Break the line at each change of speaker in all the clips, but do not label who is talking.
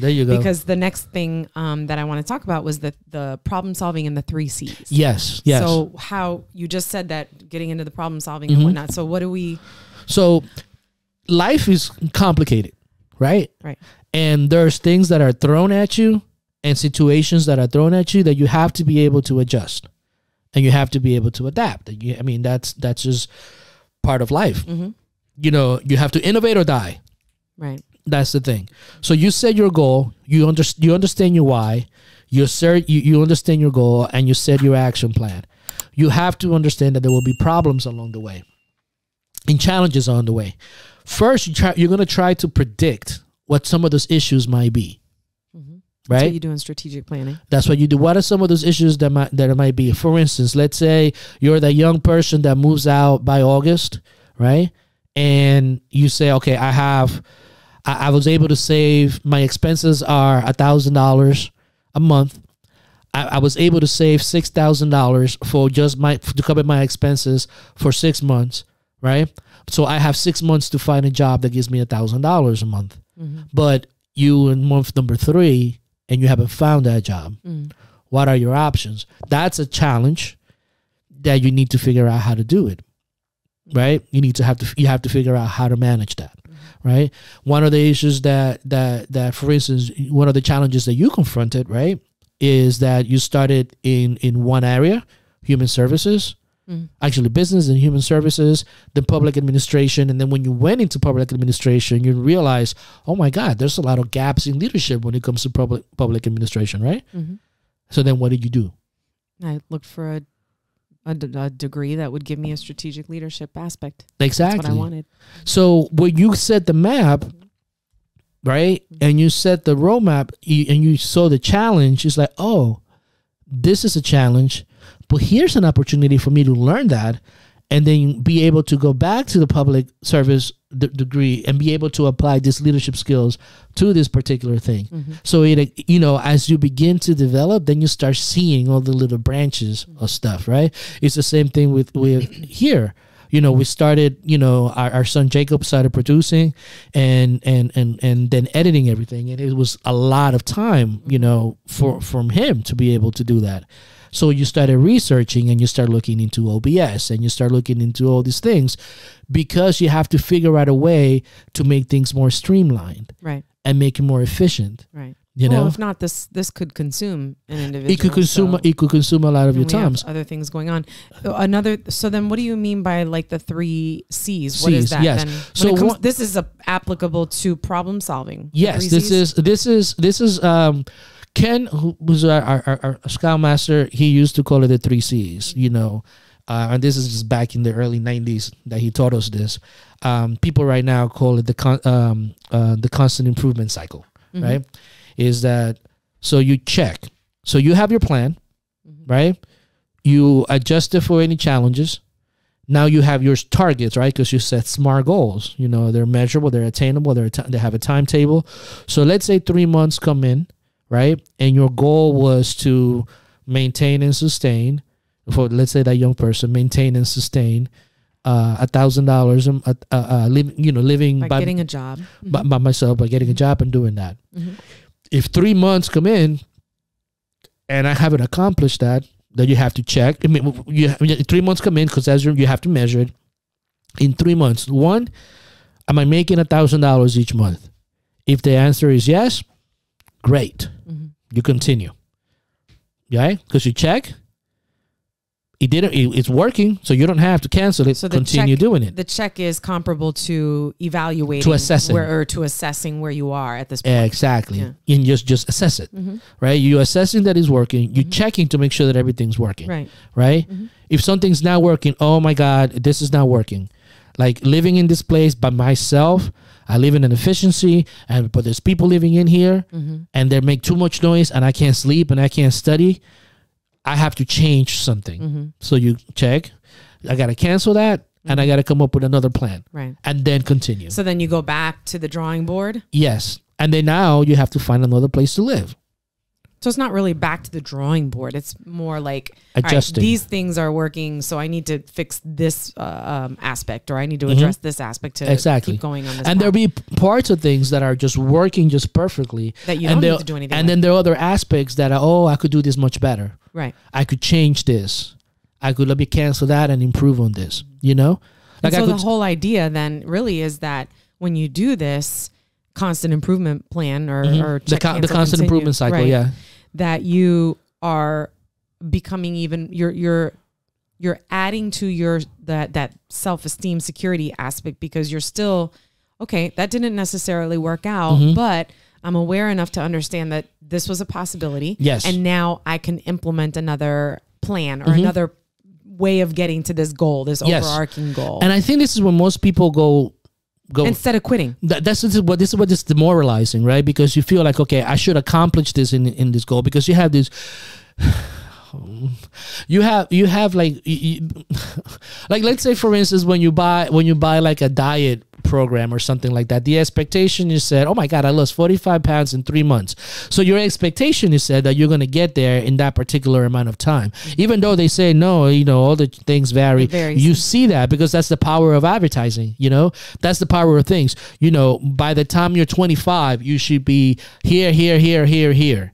There you go.
Because the next thing um, that I want to talk about was the the problem solving and the three C's.
yes, yes.
So how you just said that getting into the problem solving
Mhm.
and whatnot. So what do we?
So life is complicated, right?
Right.
And there's things that are thrown at you and situations that are thrown at you that you have to be able to adjust. And you have to be able to adapt. You- I mean, that's that's just part of life.
Mhm.
You know, you have to innovate or die.
Right.
That's the thing. So you set your goal. You under, you understand your why. You assert you, you understand your goal and you set your action plan. You have to understand that there will be problems along the way, and challenges on the way. First, you try, you're going to try to predict what some of those issues might be.
Mhm. That's
Right.
what you do in strategic planning.
That's what you do. What are some of those issues that might that it might be? For instance, let's say you're that young person that moves out by August, right? And you say, okay, I have, I, I was able to save. My expenses are a thousand dollars a month. I, I was able to save six thousand dollars for just my to cover my expenses for six months, right? So I have six months to find a job that gives me a thousand dollars a month.
Mhm.
But you in month number three and you haven't found that job
Mm.
what are your options that's a challenge that you need to figure out how to do it right you need to have to you have to figure out how to manage that right one of the issues that that that for instance one of the challenges that you confronted right is that you started in in one area human services
Mm.
actually business and human services then public administration and then when you went into public administration you realize oh my god there's a lot of gaps in leadership when it comes to public public administration right
Mhm.
so then what did you do
I looked for a, a d- a degree that would give me a strategic leadership aspect.
exactly
That's what I wanted.
So when you set the map, right, mm-hmm. and you set the roadmap, you, and you saw the challenge, it's like, oh, this is a challenge, but here's an opportunity for me to learn that, and then be able to go back to the public service d- degree and be able to apply these leadership skills to this particular thing.
Mhm.
So it, you know, as you begin to develop, then you start seeing all the little branches of stuff, right? It's the same thing with with here. You know, we started. You know, our, our son Jacob started producing, and and and and then editing everything, and it was a lot of time. You know, for from him to be able to do that. So you started researching and you start looking into OBS and you start looking into all these things because you have to figure out a way to make things more streamlined
Right.
and make it more efficient.
Right.
You
well,
know,
if not, this this could consume an individual.
it could consume
so-
it could consume a lot of your
and we have
times.
Other things going on. Another. So then, what do you mean by like the three C's? What is that?
yes.
Then
So
comes,
one-
this is a, applicable to problem solving.
Yes, this
Cs?
is this is this is um Ken who was our our, our, scoutmaster. He used to call it the three C's. You know, uh, and this is just back in the early '90s that he taught us this. Um, people right now call it the con- um uh, the constant improvement cycle.
Mhm.
Right? Is that so? You check. So you have your plan,
Mhm.
right? You adjust it for any challenges. Now you have your targets, right? Because you set smart goals. You know they're measurable, they're attainable, they're ti- they have a timetable. So let's say three months come in, right? And your goal was to maintain and sustain for let's say that young person maintain and sustain uh, a thousand dollars a uh, uh, live, you know living
by
by,
getting a job.
by, by myself by getting a job and doing that.
Mhm.
If three months come in and I haven't accomplished that, then you have to check. I mean, you three months come in because as you you have to measure it in three months. One, am I making a thousand dollars each month? If the answer is yes, great.
Mhm.
You continue. Yeah, Because you check. It didn't. It, it's working, so you don't have to cancel it.
So
continue
check-
doing it.
The check is comparable to evaluating
To assessing.
where, or to assessing where you are at this point.
Exactly.
Yeah.
And just just assess it.
Mhm.
Right? You're assessing that is working. You
Mhm.
checking to make sure that everything's working.
Right.
right?
Mhm.
If something's not working, oh my God, this is not working. Like living in this place by myself, I live in an efficiency, and but there's people living in here,
Mhm.
and they make too much noise, and I can't sleep and I can't study. I have to change something.
Mhm.
So you check. I gotta cancel that, and I gotta come up with another plan,
Right.
and then continue.
So then you go back to the drawing board.
yes, and then now you have to find another place to live.
So it's not really back to the drawing board. It's more like all right,
Adjusting.
these things are working, so I need to fix this uh, um, aspect, or I need to
Mhm.
address this aspect to
Exactly.
keep going on this.
and there'll be parts of things that are just working just perfectly
that you
and
don't need to do anything.
and
with.
then there are other aspects that are oh i could do this much better
right.
i could change this i could let me cancel that and improve on this you know
And
I
so the whole idea then really is that when you do this constant improvement plan or,
Mhm.
or
the,
check,
con- the constant
continue,
improvement cycle
right,
yeah
that you are becoming even you're you're you're adding to your that that self-esteem security aspect because you're still okay that didn't necessarily work out
Mhm.
but i'm aware enough to understand that this was a possibility
Yes.
and now i can implement another plan or
Mhm.
another way of getting to this goal this
Yes.
overarching goal
and i think this is when most people go go
instead of quitting
that, that's this is what this is what is demoralizing, right? Because you feel like okay, I should accomplish this in in this goal because you have this. You have you have like you- like let's say for instance when you buy when you buy like a diet program or something like that the expectation is said oh my god I lost 45 pounds in 3 months. So your expectation is said that you're going to get there in that particular amount of time. Even though they say no you know all the things vary you see that because that's the power of advertising you know? That's the power of things. You know by the time you're 25 you should be here here here here here.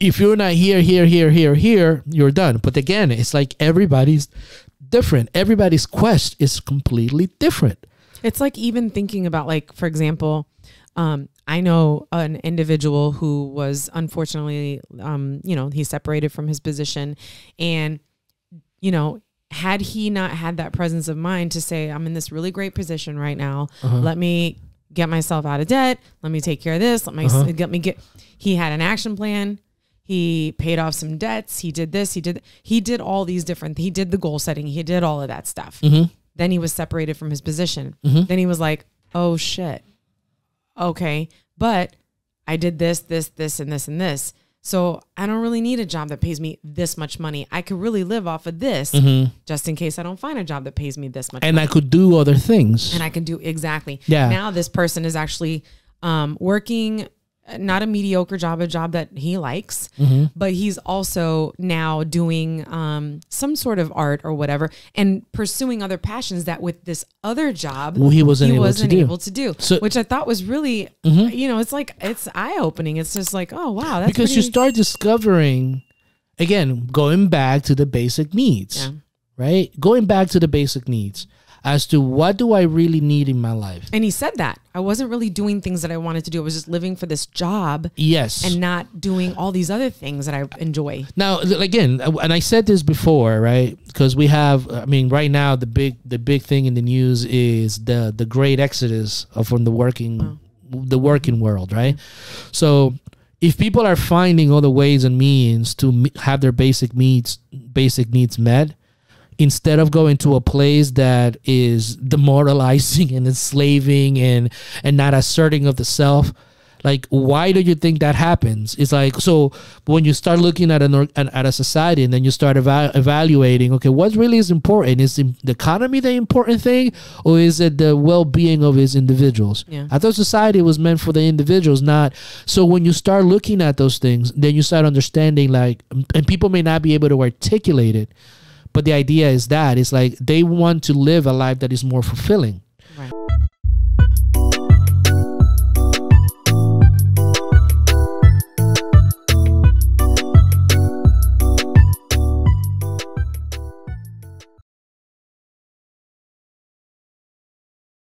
If you're not here here here here here you're done. But again it's like everybody's different. Everybody's quest is completely different
It's like even thinking about like, for example, um, I know an individual who was unfortunately, um, you know, he separated from his position, and you know, had he not had that presence of mind to say, "I'm in this really great position right now.
Uh-huh.
Let me get myself out of debt. Let me take care of this. Let me
Uh-huh.
let me get." He had an action plan. He paid off some debts. He did this. He did. He did all these different. He did the goal setting. He did all of that stuff.
mm-hmm.
Then he was separated from his position.
Mhm.
Then he was like, oh shit. Okay. But I did this, this, this, and this, and this. So I don't really need a job that pays me this much money. I could really live off of this
Mm-hmm.
just in case I don't find a job that pays me this much
and
money.
i could do other things
and I can do exactly.
Yeah.
Now this person is actually um, working not a mediocre job, a job that he likes,
Mhm.
but he's also now doing um, some sort of art or whatever and pursuing other passions that with this other job
Well, he wasn't
he
able
wasn't
to do
able to do,
So-
which I thought was really,
Mhm.
you know, it's like it's eye opening. It's just like, oh wow, that's
because you start discovering again going back to the basic needs
Yeah.
right going back to the basic needs as to what do i really need in my life
And he said that I wasn't really doing things that I wanted to do. I was just living for this job
yes
and not doing all these other things that I enjoy.
Now, again, uh, and I said this before, right? Because we have, I mean, right now the big the big thing in the news is the the great exodus from the working the working world, right? So, if people are finding other ways and means to have their basic needs basic needs met, instead of going to a place that is demoralizing and enslaving and and not asserting of the self like why do you think that happens? It's like so when you start looking at an or- at a society and then you start eva- evaluating okay what really is important? Is the the economy the important thing or is it the well-being of its individuals?
Yeah.
i thought society was meant for the individuals not so when you start looking at those things then you start understanding like and people may not be able to articulate it but the idea is that it's like they want to live a life that is more fulfilling. Right.